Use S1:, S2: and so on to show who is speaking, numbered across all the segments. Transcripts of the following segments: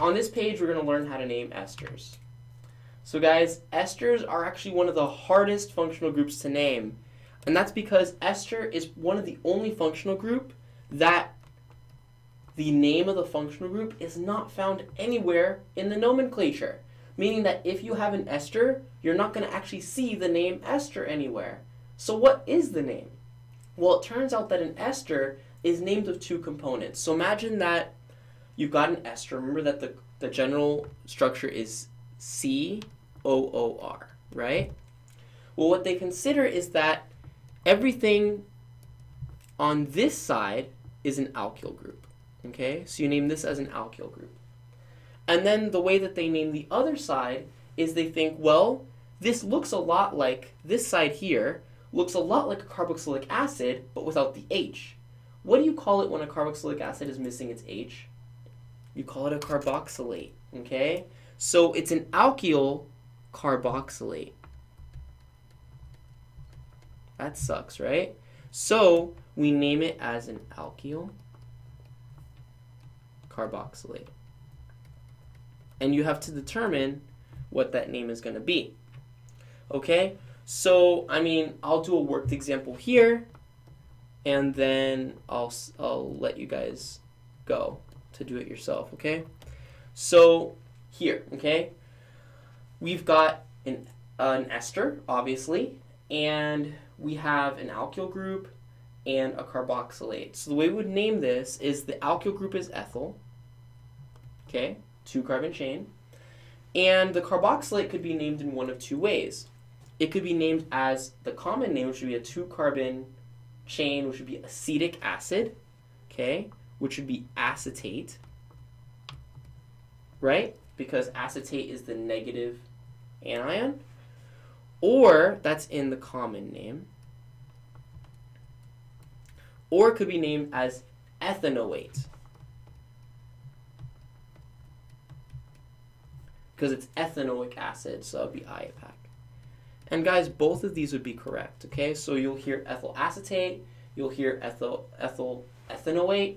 S1: on this page, we're going to learn how to name esters. So guys, esters are actually one of the hardest functional groups to name. And that's because ester is one of the only functional group that the name of the functional group is not found anywhere in the nomenclature. Meaning that if you have an ester, you're not going to actually see the name ester anywhere. So what is the name? Well, it turns out that an ester is named of two components. So imagine that you've got an ester. Remember that the, the general structure is C O O R, right? Well, what they consider is that everything on this side is an alkyl group. Okay, so you name this as an alkyl group. And then the way that they name the other side is they think, well, this looks a lot like this side here, looks a lot like a carboxylic acid, but without the H. What do you call it when a carboxylic acid is missing its H? You call it a carboxylate, okay? So it's an alkyl carboxylate. That sucks, right? So we name it as an alkyl carboxylate. And you have to determine what that name is going to be. Okay? So, I mean, I'll do a worked example here, and then I'll, I'll let you guys go to do it yourself, okay? So, here, okay? We've got an, uh, an ester, obviously, and we have an alkyl group and a carboxylate. So the way we would name this is the alkyl group is ethyl, okay, two carbon chain, and the carboxylate could be named in one of two ways. It could be named as the common name, which would be a two carbon chain, which would be acetic acid, okay, which would be acetate, right? Because acetate is the negative anion. Or that's in the common name. Or it could be named as ethanoate. Because it's ethanoic acid, so that would be IUPAC. And guys, both of these would be correct, okay? So you'll hear ethyl acetate, you'll hear ethyl, ethyl ethanoate.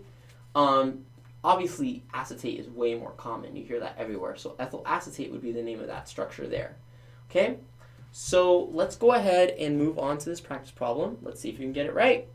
S1: Um, obviously, acetate is way more common. You hear that everywhere. So ethyl acetate would be the name of that structure there, okay? So let's go ahead and move on to this practice problem. Let's see if you can get it right.